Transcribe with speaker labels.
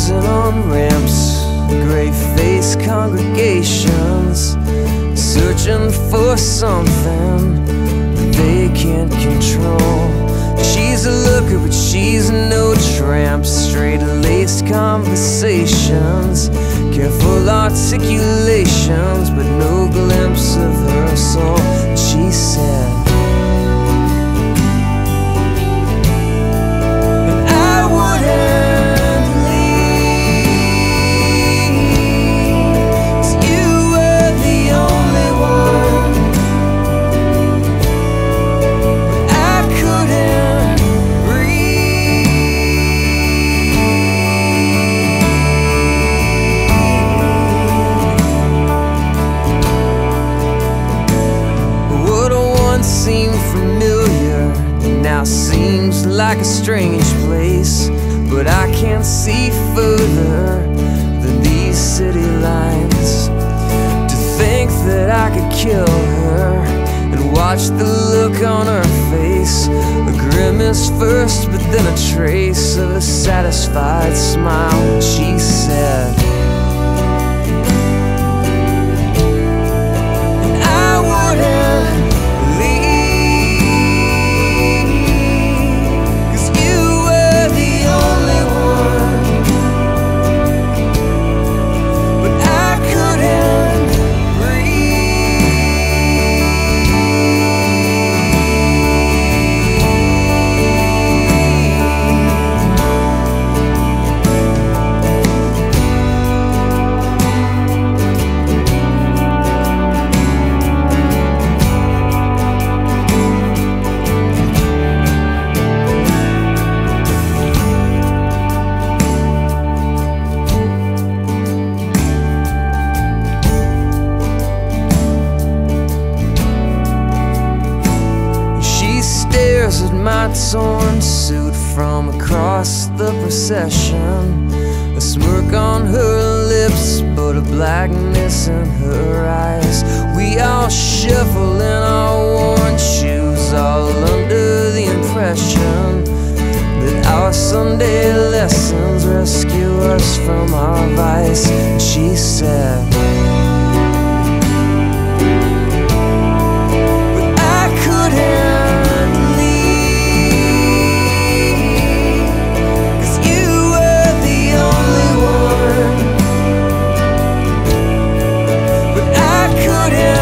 Speaker 1: tunnels and on ramps, gray faced congregations searching for something they can't control. She's a looker, but she's no tramp. Straight laced conversations, careful articulations, but no glimpse of her soul. She seemed familiar now seems like a strange place. But I can't see further than these city lines. To think that I could kill her and watch the look on her face. A grimace first, but then a trace of a satisfied smile. She said, at my torn suit from across the procession. A smirk on her lips, but a blackness in her eyes. We all shuffle in our worn shoes, all under the impression that our Sunday lessons rescue us from our vice. She said, out here.